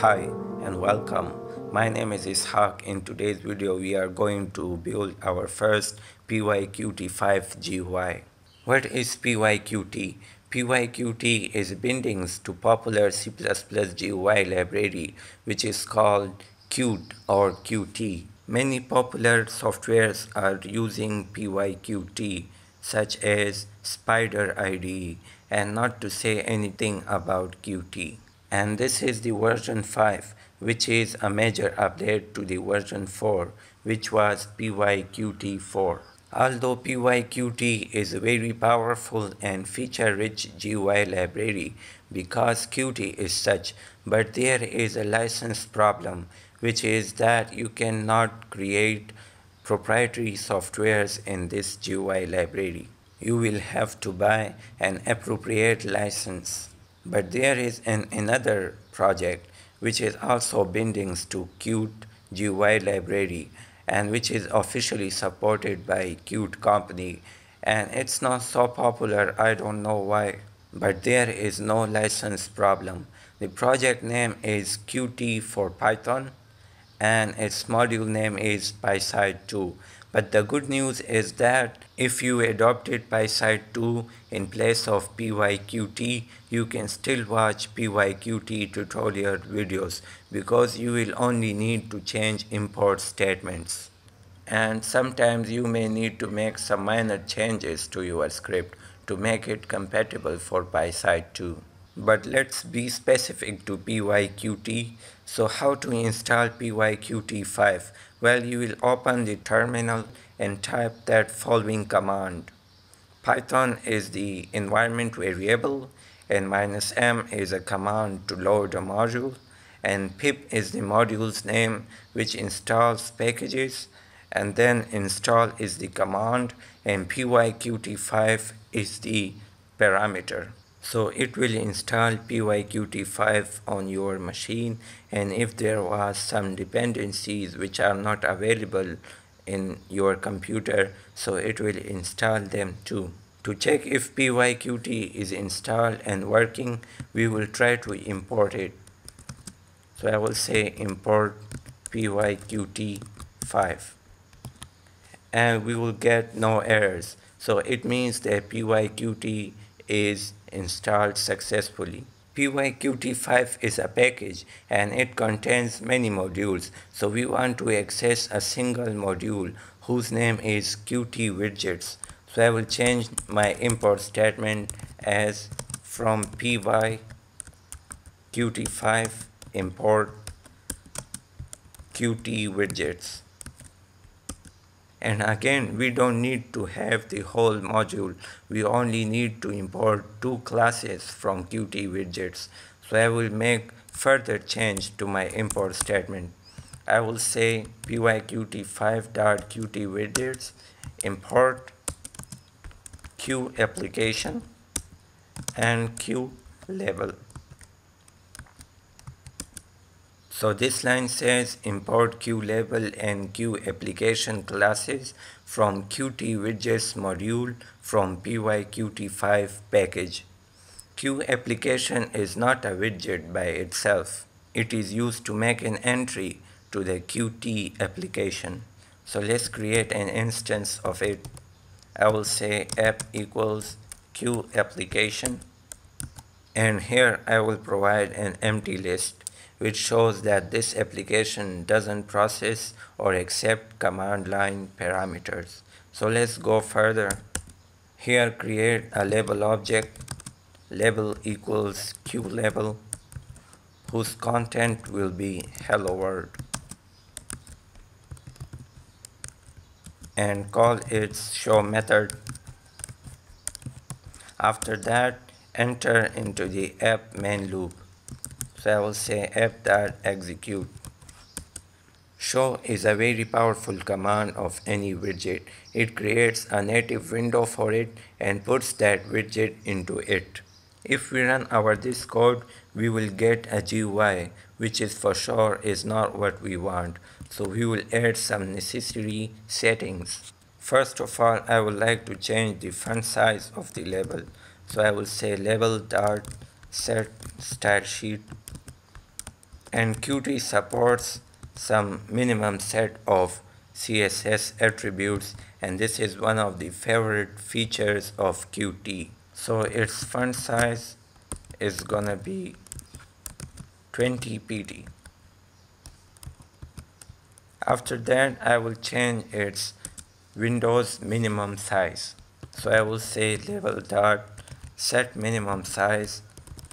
Hi and welcome. My name is Ishaq. In today's video, we are going to build our first PyQt5 GUI. What is PyQt? PyQt is bindings to popular C++ GUI library which is called Qt or Qt. Many popular softwares are using PyQt such as Spyder IDE and not to say anything about Qt and this is the version 5 which is a major update to the version 4 which was PyQt4. Although PyQt is a very powerful and feature-rich GUI library because Qt is such, but there is a license problem which is that you cannot create proprietary softwares in this GUI library. You will have to buy an appropriate license. But there is an another project which is also bindings to Qt GUI library and which is officially supported by Qt company. And it's not so popular I don't know why but there is no license problem. The project name is Qt for Python and its module name is PySide 2 but the good news is that if you adopted PySide 2 in place of PyQt, you can still watch PyQt tutorial videos because you will only need to change import statements. And sometimes you may need to make some minor changes to your script to make it compatible for PySide 2 but let's be specific to PyQt. So how to install PyQt5? Well, you will open the terminal and type that following command. Python is the environment variable and minus m is a command to load a module and pip is the module's name which installs packages and then install is the command and pyqt5 is the parameter. So it will install PyQt5 on your machine and if there was some dependencies which are not available in your computer so it will install them too. To check if PyQt is installed and working we will try to import it. So I will say import PyQt5 and we will get no errors. So it means that PyQt is installed successfully. PyQt5 is a package and it contains many modules. So we want to access a single module whose name is Qt widgets. So I will change my import statement as from pyqt5 import Qt widgets and again we don't need to have the whole module. We only need to import two classes from qt widgets. So i will make further change to my import statement. I will say pyqt5.qtWidgets import QApplication and q label So this line says import QLabel and QApplication classes from Qt widgets module from PyQt5 package. QApplication is not a widget by itself. It is used to make an entry to the Qt application. So let's create an instance of it. I will say app equals QApplication and here I will provide an empty list which shows that this application doesn't process or accept command line parameters. So let's go further. Here create a label object, label equals QLabel, whose content will be hello world. And call its show method. After that, enter into the app main loop. So I will say app.execute. Show is a very powerful command of any widget. It creates a native window for it and puts that widget into it. If we run our this code, we will get a GUI, which is for sure is not what we want. So we will add some necessary settings. First of all, I would like to change the font size of the label. So I will say label dot set style sheet And Qt supports some minimum set of CSS attributes and this is one of the favorite features of Qt. So its font size is gonna be 20 pt. After that I will change its Windows minimum size. So I will say level dot set minimum size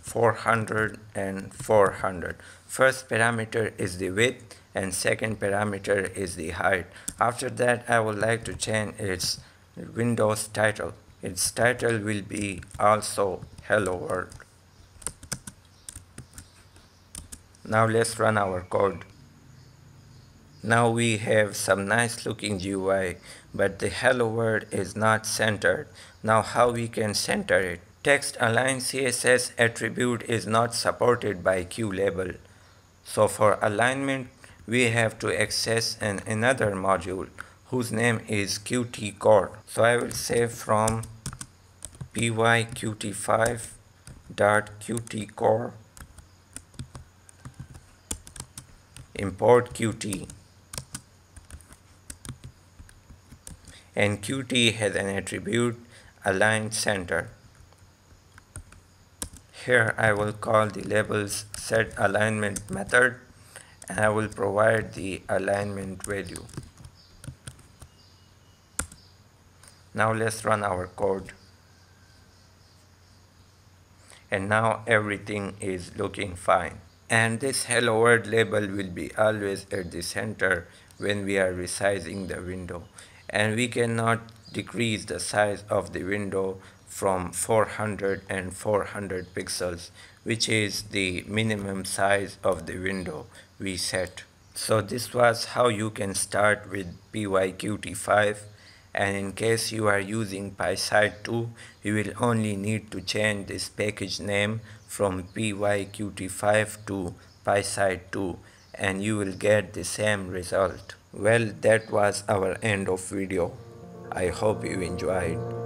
400 and 400. First parameter is the width and second parameter is the height. After that I would like to change its Windows title. Its title will be also hello world. Now let's run our code. Now we have some nice looking GUI, but the hello world is not centered. Now how we can center it? Text align CSS attribute is not supported by QLabel. So for alignment, we have to access an another module whose name is Qt core. So I will say from pyqt5.qt core import Qt and Qt has an attribute align center. Here I will call the labels set alignment method and I will provide the alignment value. Now let's run our code. And now everything is looking fine. And this hello world label will be always at the center when we are resizing the window and we cannot decrease the size of the window from 400 and 400 pixels which is the minimum size of the window we set. So this was how you can start with PyQt5 and in case you are using PySide 2 you will only need to change this package name from PyQt5 to PySide 2 and you will get the same result. Well, that was our end of video. I hope you enjoyed.